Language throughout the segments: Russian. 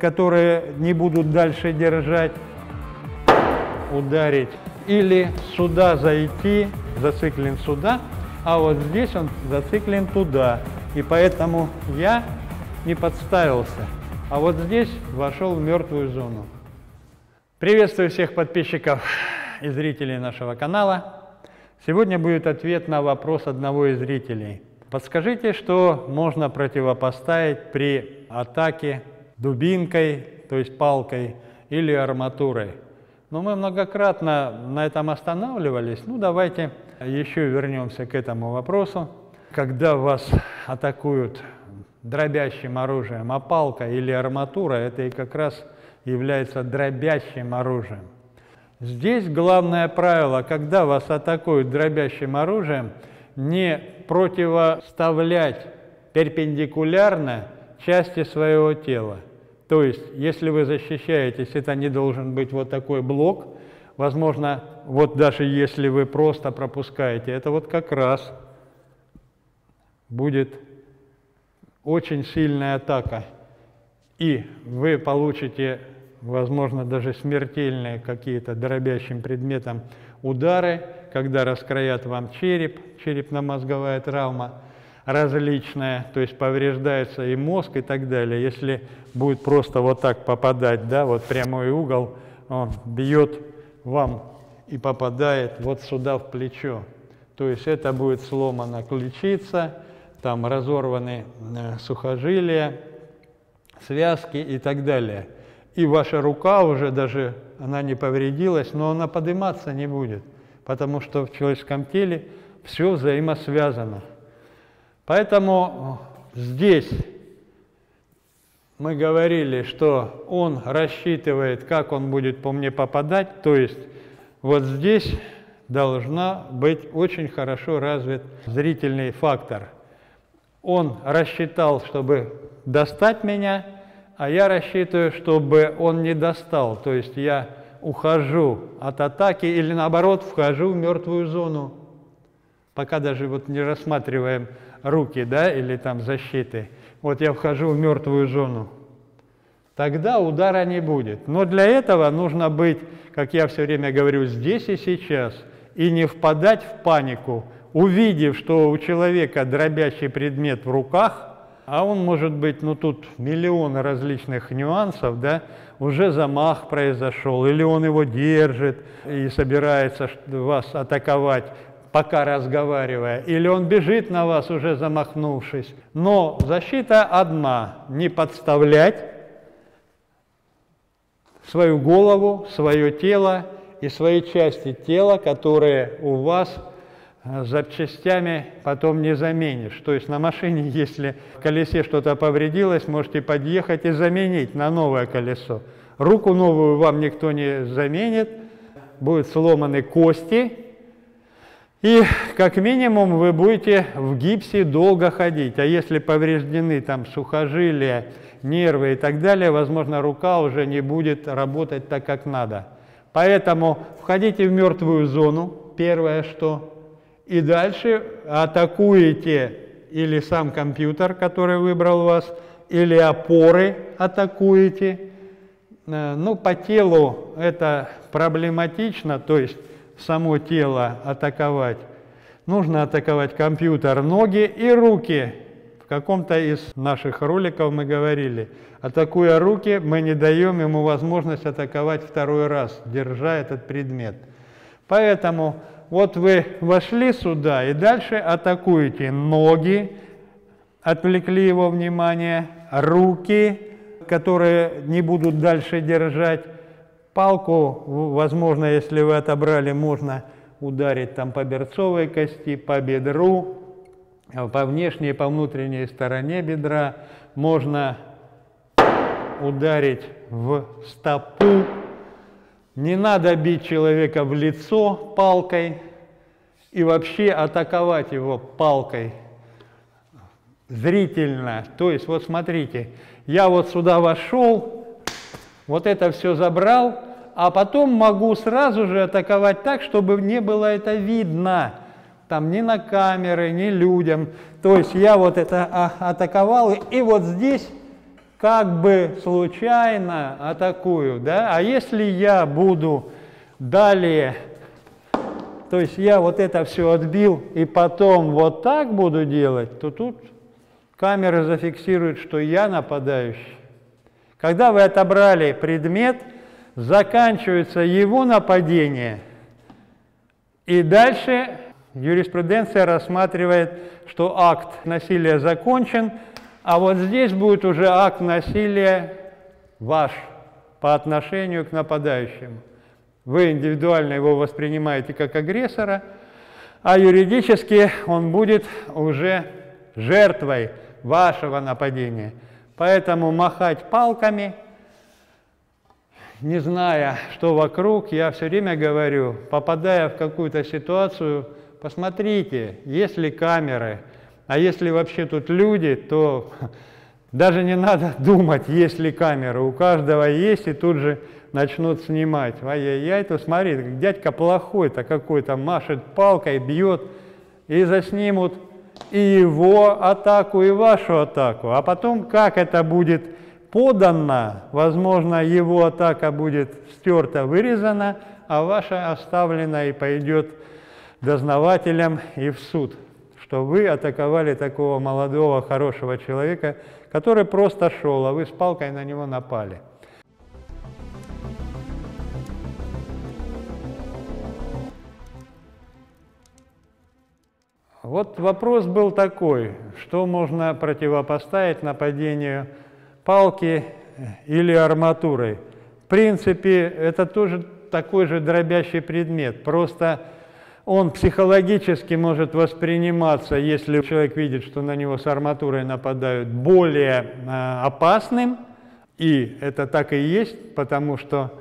которые не будут дальше держать, ударить. Или сюда зайти, зациклен сюда, а вот здесь он зациклен туда. И поэтому я не подставился, а вот здесь вошел в мертвую зону. Приветствую всех подписчиков и зрителей нашего канала. Сегодня будет ответ на вопрос одного из зрителей. Подскажите, что можно противопоставить при атаке дубинкой, то есть палкой, или арматурой? Но мы многократно на этом останавливались. Ну, давайте еще вернемся к этому вопросу. Когда вас атакуют дробящим оружием, а палка или арматура, это и как раз является дробящим оружием. Здесь главное правило, когда вас атакуют дробящим оружием, не противоставлять перпендикулярно части своего тела – то есть, если вы защищаетесь, это не должен быть вот такой блок. Возможно, вот даже если вы просто пропускаете, это вот как раз будет очень сильная атака. И вы получите, возможно, даже смертельные какие-то дробящим предметом удары, когда раскроят вам череп, черепно-мозговая травма – различная, то есть повреждается и мозг и так далее. Если будет просто вот так попадать, да, вот прямой угол, он бьет вам и попадает вот сюда в плечо. То есть это будет сломана ключица, там разорваны э, сухожилия, связки и так далее. И ваша рука уже даже, она не повредилась, но она подниматься не будет, потому что в человеческом теле все взаимосвязано. Поэтому здесь мы говорили, что он рассчитывает, как он будет по мне попадать, то есть вот здесь должна быть очень хорошо развит зрительный фактор. Он рассчитал, чтобы достать меня, а я рассчитываю, чтобы он не достал. То есть я ухожу от атаки или наоборот вхожу в мертвую зону. Пока даже вот не рассматриваем руки, да, или там защиты. Вот я вхожу в мертвую зону. Тогда удара не будет. Но для этого нужно быть, как я все время говорю, здесь и сейчас, и не впадать в панику, увидев, что у человека дробящий предмет в руках, а он может быть, ну тут миллион различных нюансов, да, уже замах произошел, или он его держит и собирается вас атаковать, пока разговаривая, или он бежит на вас, уже замахнувшись. Но защита одна – не подставлять свою голову, свое тело и свои части тела, которые у вас э, запчастями потом не заменишь. То есть на машине, если в колесе что-то повредилось, можете подъехать и заменить на новое колесо. Руку новую вам никто не заменит, будут сломаны кости, и как минимум вы будете в гипсе долго ходить. А если повреждены там сухожилия, нервы и так далее, возможно, рука уже не будет работать так, как надо. Поэтому входите в мертвую зону, первое что, и дальше атакуете или сам компьютер, который выбрал вас, или опоры атакуете. Э, ну, по телу это проблематично, то есть само тело атаковать, нужно атаковать компьютер, ноги и руки. В каком-то из наших роликов мы говорили, атакуя руки, мы не даем ему возможность атаковать второй раз, держа этот предмет. Поэтому вот вы вошли сюда и дальше атакуете ноги, отвлекли его внимание, руки, которые не будут дальше держать, Палку, возможно, если вы отобрали, можно ударить там по берцовой кости, по бедру, а по внешней, по внутренней стороне бедра. Можно ударить в стопу. Не надо бить человека в лицо палкой и вообще атаковать его палкой зрительно. То есть, вот смотрите, я вот сюда вошел, вот это все забрал, а потом могу сразу же атаковать так, чтобы не было это видно, там ни на камеры, ни людям. То есть я вот это а, атаковал, и вот здесь как бы случайно атакую, да, а если я буду далее, то есть я вот это все отбил и потом вот так буду делать, то тут камера зафиксирует, что я нападающий. Когда вы отобрали предмет, заканчивается его нападение, и дальше юриспруденция рассматривает, что акт насилия закончен, а вот здесь будет уже акт насилия ваш по отношению к нападающему. Вы индивидуально его воспринимаете как агрессора, а юридически он будет уже жертвой вашего нападения. Поэтому махать палками, не зная, что вокруг, я все время говорю, попадая в какую-то ситуацию, посмотрите, есть ли камеры, а если вообще тут люди, то даже не надо думать, есть ли камеры. У каждого есть, и тут же начнут снимать. Ай-яй-яй, то смотри, дядька плохой-то какой-то, машет палкой, бьет, и заснимут и его атаку, и вашу атаку. А потом, как это будет подано, возможно, его атака будет стерта, вырезана, а ваша оставлена и пойдет дознавателям и в суд, что вы атаковали такого молодого, хорошего человека, который просто шел, а вы с палкой на него напали. Вот вопрос был такой, что можно противопоставить нападению палки или арматурой. В принципе, это тоже такой же дробящий предмет, просто он психологически может восприниматься, если человек видит, что на него с арматурой нападают, более э, опасным, и это так и есть, потому что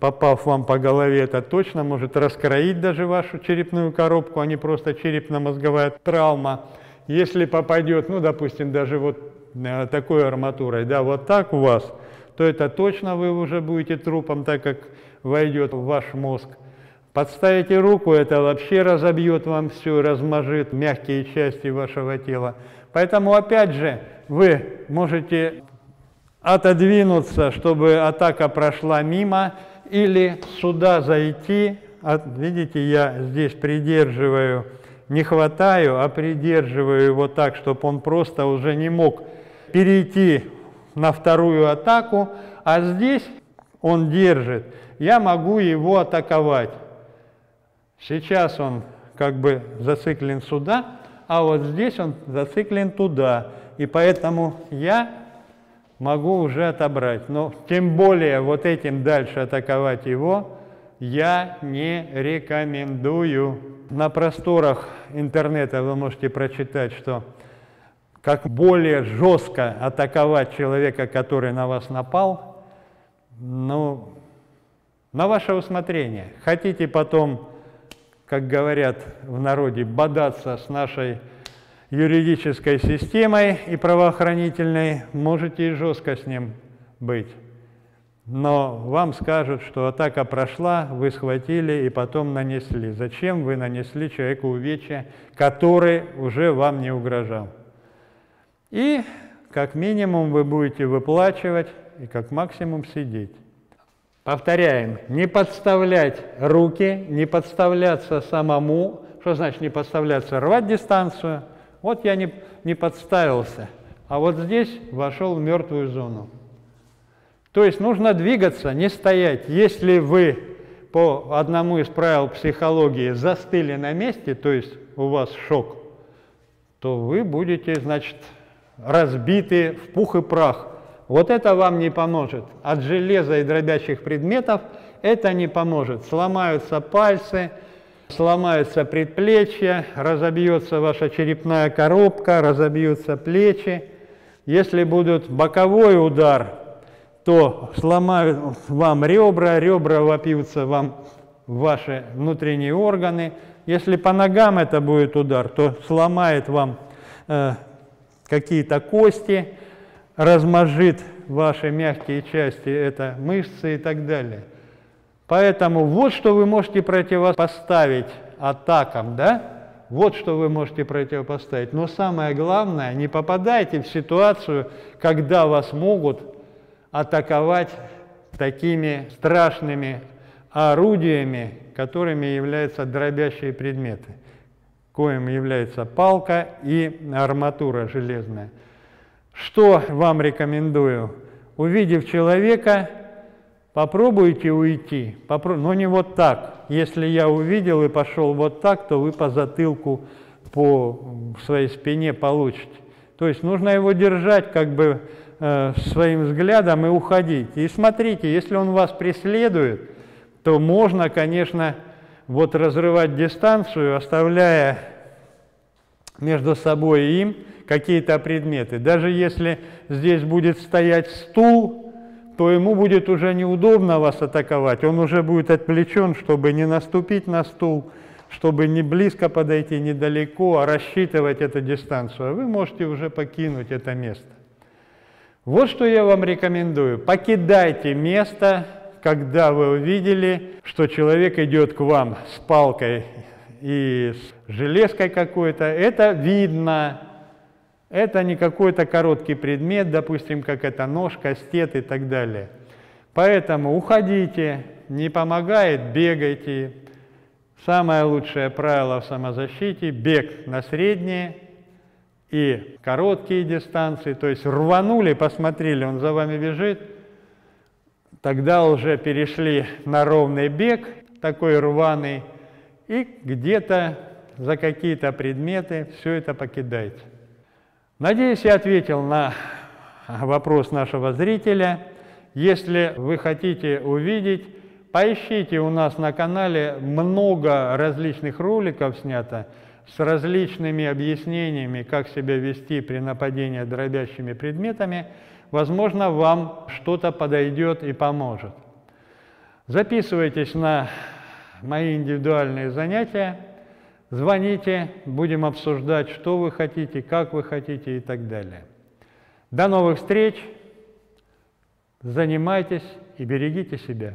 попав вам по голове, это точно может раскроить даже вашу черепную коробку, а не просто черепно-мозговая травма. Если попадет, ну, допустим, даже вот э, такой арматурой, да, вот так у вас, то это точно вы уже будете трупом, так как войдет в ваш мозг. Подставите руку, это вообще разобьет вам все, размажет мягкие части вашего тела. Поэтому, опять же, вы можете отодвинуться, чтобы атака прошла мимо, или сюда зайти, а, видите, я здесь придерживаю, не хватаю, а придерживаю его так, чтобы он просто уже не мог перейти на вторую атаку, а здесь он держит, я могу его атаковать. Сейчас он как бы зациклен сюда, а вот здесь он зациклен туда. И поэтому я могу уже отобрать. Но тем более вот этим дальше атаковать его я не рекомендую. На просторах интернета вы можете прочитать, что как более жестко атаковать человека, который на вас напал, ну, на ваше усмотрение. Хотите потом, как говорят в народе, бодаться с нашей юридической системой и правоохранительной, можете и жестко с ним быть. Но вам скажут, что атака прошла, вы схватили и потом нанесли. Зачем вы нанесли человеку увечья, который уже вам не угрожал? И как минимум вы будете выплачивать и как максимум сидеть. Повторяем, не подставлять руки, не подставляться самому. Что значит не подставляться? Рвать дистанцию – вот я не, не подставился, а вот здесь вошел в мертвую зону. То есть нужно двигаться, не стоять. Если вы по одному из правил психологии застыли на месте, то есть у вас шок, то вы будете, значит, разбиты в пух и прах. Вот это вам не поможет. От железа и дробящих предметов это не поможет. Сломаются пальцы, сломаются предплечья, разобьется ваша черепная коробка, разобьются плечи. Если будет боковой удар, то сломают вам ребра, ребра вопьются вам в ваши внутренние органы. Если по ногам это будет удар, то сломает вам э, какие-то кости, размажит ваши мягкие части, это мышцы и так далее. Поэтому вот что вы можете противопоставить атакам, да? Вот что вы можете противопоставить. Но самое главное, не попадайте в ситуацию, когда вас могут атаковать такими страшными орудиями, которыми являются дробящие предметы, коим является палка и арматура железная. Что вам рекомендую? Увидев человека, попробуйте уйти, но не вот так. Если я увидел и пошел вот так, то вы по затылку, по своей спине получите. То есть нужно его держать как бы э, своим взглядом и уходить. И смотрите, если он вас преследует, то можно, конечно, вот разрывать дистанцию, оставляя между собой и им какие-то предметы. Даже если здесь будет стоять стул, то ему будет уже неудобно вас атаковать. Он уже будет отвлечен, чтобы не наступить на стул, чтобы не близко подойти, недалеко, а рассчитывать эту дистанцию. А вы можете уже покинуть это место. Вот что я вам рекомендую. Покидайте место, когда вы увидели, что человек идет к вам с палкой и с железкой какой-то. Это видно, это не какой-то короткий предмет, допустим, как это нож, кастет и так далее. Поэтому уходите, не помогает, бегайте. Самое лучшее правило в самозащите – бег на средние и короткие дистанции. То есть рванули, посмотрели, он за вами бежит, тогда уже перешли на ровный бег, такой рваный, и где-то за какие-то предметы все это покидайте. Надеюсь, я ответил на вопрос нашего зрителя. Если вы хотите увидеть, поищите у нас на канале много различных роликов снято с различными объяснениями, как себя вести при нападении дробящими предметами. Возможно, вам что-то подойдет и поможет. Записывайтесь на мои индивидуальные занятия. Звоните, будем обсуждать, что вы хотите, как вы хотите и так далее. До новых встреч, занимайтесь и берегите себя.